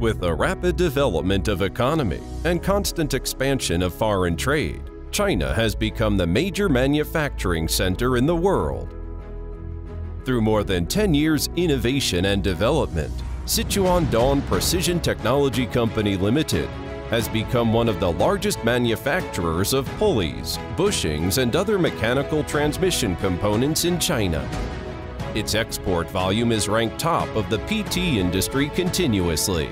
With the rapid development of economy and constant expansion of foreign trade, China has become the major manufacturing center in the world. Through more than 10 years innovation and development, Sichuan Dawn Precision Technology Company Limited has become one of the largest manufacturers of pulleys, bushings, and other mechanical transmission components in China. Its export volume is ranked top of the PT industry continuously.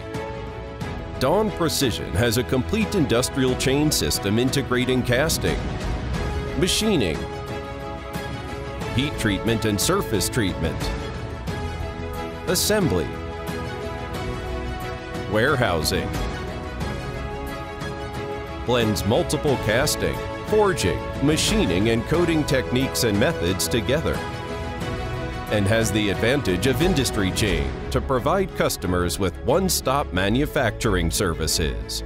Dawn Precision has a complete industrial chain system integrating casting, machining, heat treatment and surface treatment, assembly, warehousing, blends multiple casting, forging, machining, and coating techniques and methods together and has the advantage of industry chain to provide customers with one-stop manufacturing services.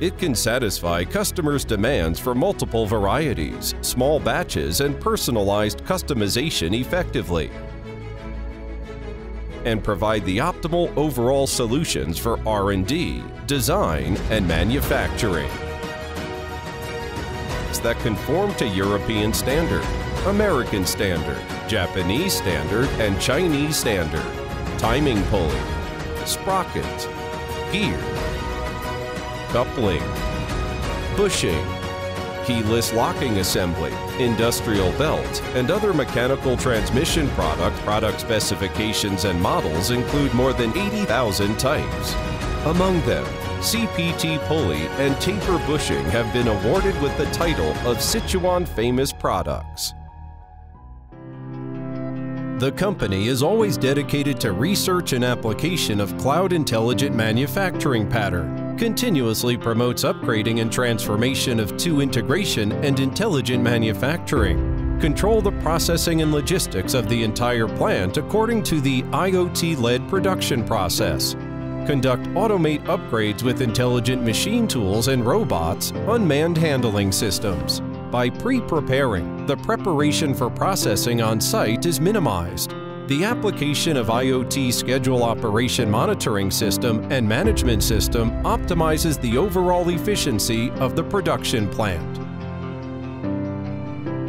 It can satisfy customers' demands for multiple varieties, small batches, and personalized customization effectively, and provide the optimal overall solutions for R&D, design, and manufacturing that conform to European standard American Standard, Japanese Standard, and Chinese Standard, timing pulley, sprocket, gear, coupling, bushing, keyless locking assembly, industrial belt, and other mechanical transmission product product specifications and models include more than 80,000 types. Among them, CPT pulley and taper bushing have been awarded with the title of Sichuan Famous Products. The company is always dedicated to research and application of cloud intelligent manufacturing pattern, continuously promotes upgrading and transformation of two integration and intelligent manufacturing, control the processing and logistics of the entire plant according to the IoT-led production process, conduct automate upgrades with intelligent machine tools and robots, unmanned handling systems, by pre-preparing, the preparation for processing on site is minimized. The application of IoT schedule operation monitoring system and management system optimizes the overall efficiency of the production plant.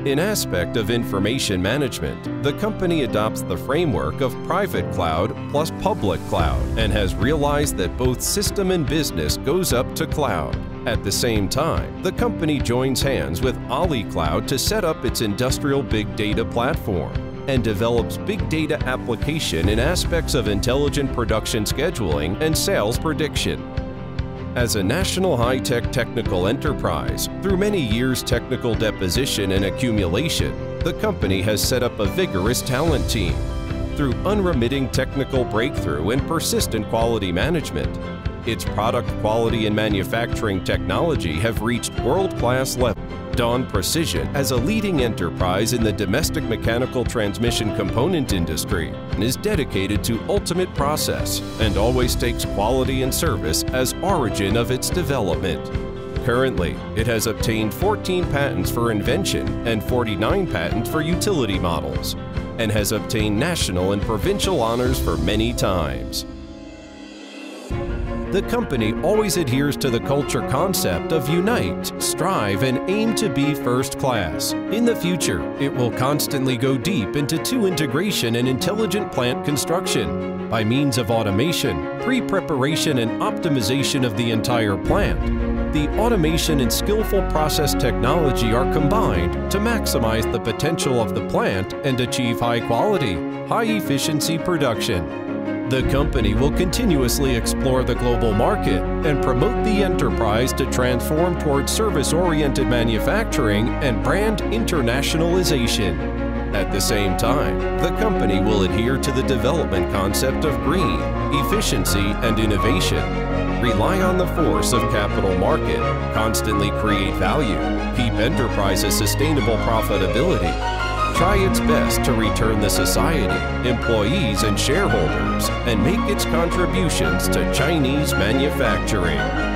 In aspect of information management, the company adopts the framework of private cloud plus public cloud and has realized that both system and business goes up to cloud. At the same time, the company joins hands with AliCloud to set up its industrial big data platform and develops big data application in aspects of intelligent production scheduling and sales prediction. As a national high-tech technical enterprise, through many years technical deposition and accumulation, the company has set up a vigorous talent team. Through unremitting technical breakthrough and persistent quality management, its product quality and manufacturing technology have reached world-class level. Dawn Precision, as a leading enterprise in the domestic mechanical transmission component industry, and is dedicated to ultimate process and always takes quality and service as origin of its development. Currently, it has obtained 14 patents for invention and 49 patents for utility models, and has obtained national and provincial honors for many times the company always adheres to the culture concept of unite, strive, and aim to be first class. In the future, it will constantly go deep into two integration and intelligent plant construction by means of automation, pre-preparation and optimization of the entire plant. The automation and skillful process technology are combined to maximize the potential of the plant and achieve high quality, high efficiency production. The company will continuously explore the global market and promote the enterprise to transform towards service-oriented manufacturing and brand internationalization. At the same time, the company will adhere to the development concept of green, efficiency, and innovation, rely on the force of capital market, constantly create value, keep enterprises sustainable profitability, try its best to return the society, employees, and shareholders, and make its contributions to Chinese manufacturing.